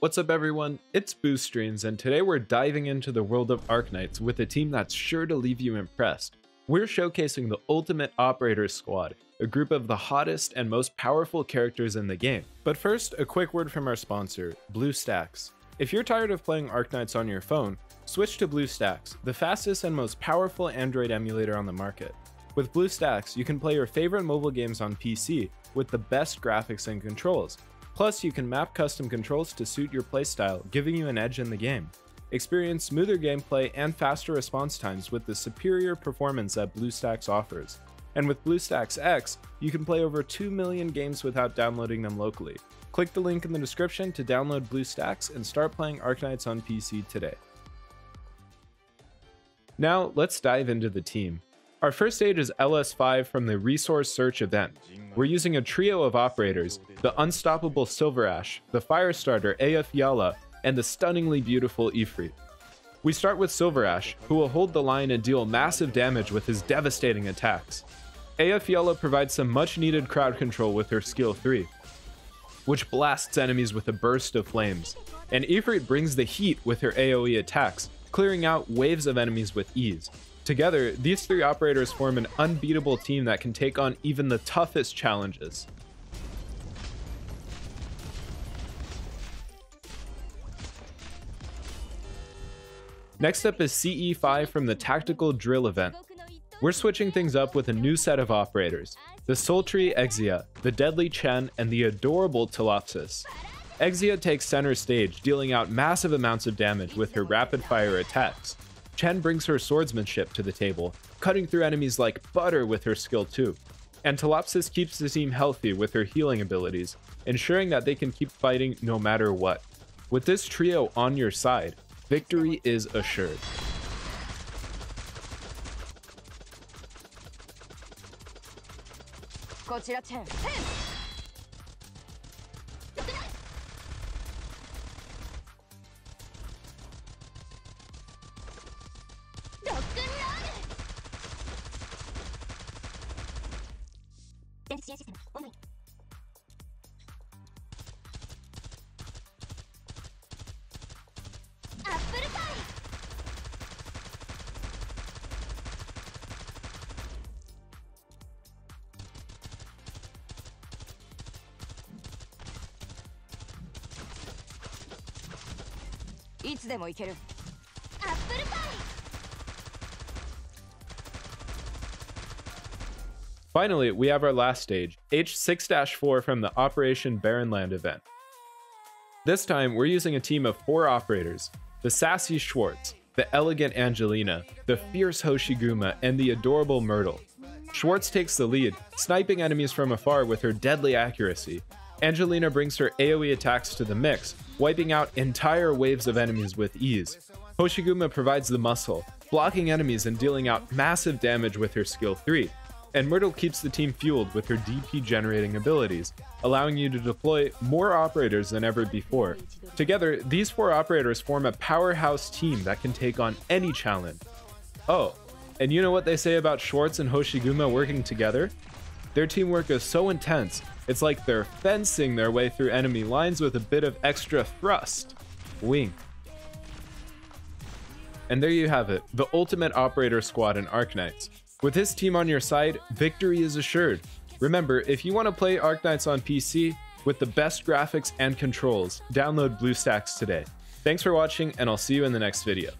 What's up everyone, it's BoostStreams and today we're diving into the world of Arknights with a team that's sure to leave you impressed. We're showcasing the Ultimate Operators Squad, a group of the hottest and most powerful characters in the game. But first, a quick word from our sponsor, BlueStacks. If you're tired of playing Arknights on your phone, switch to BlueStacks, the fastest and most powerful Android emulator on the market. With BlueStacks, you can play your favorite mobile games on PC with the best graphics and controls, Plus, you can map custom controls to suit your playstyle, giving you an edge in the game. Experience smoother gameplay and faster response times with the superior performance that BlueStacks offers. And with BlueStacks X, you can play over 2 million games without downloading them locally. Click the link in the description to download BlueStacks and start playing Arknights on PC today. Now, let's dive into the team. Our first stage is LS5 from the Resource Search event. We're using a trio of operators, the Unstoppable Silver Ash, the Firestarter Eyjafjalla, and the stunningly beautiful Ifrit. We start with Silver Ash, who will hold the line and deal massive damage with his devastating attacks. Eyjafjalla provides some much needed crowd control with her skill 3, which blasts enemies with a burst of flames. And Ifrit brings the heat with her AoE attacks, clearing out waves of enemies with ease. Together, these three operators form an unbeatable team that can take on even the toughest challenges. Next up is CE5 from the Tactical Drill event. We're switching things up with a new set of operators, the sultry Exia, the deadly Chen, and the adorable Ptilopsis. Exia takes center stage, dealing out massive amounts of damage with her rapid-fire attacks, Chen brings her swordsmanship to the table, cutting through enemies like butter with her skill 2. And Ptilopsis keeps the team healthy with her healing abilities, ensuring that they can keep fighting no matter what. With this trio on your side, victory is assured. 支援システム、主にアップルパイいつでも行けるアップルパイ。Finally, we have our last stage, H6-4 from the Operation Barrenland event. This time, we're using a team of four operators, the sassy Schwarz, the elegant Angelina, the fierce Hoshiguma, and the adorable Myrtle. Schwarz takes the lead, sniping enemies from afar with her deadly accuracy. Angelina brings her AoE attacks to the mix, wiping out entire waves of enemies with ease. Hoshiguma provides the muscle, blocking enemies and dealing out massive damage with her skill 3, and Myrtle keeps the team fueled with her DP generating abilities, allowing you to deploy more operators than ever before. Together, these four operators form a powerhouse team that can take on any challenge. Oh, and you know what they say about Schwarz and Hoshiguma working together? Their teamwork is so intense, it's like they're fencing their way through enemy lines with a bit of extra thrust. Wink. And there you have it, the ultimate operator squad in Arknights. With this team on your side, victory is assured. Remember, if you want to play Arknights on PC with the best graphics and controls, download BlueStacks today. Thanks for watching, and I'll see you in the next video.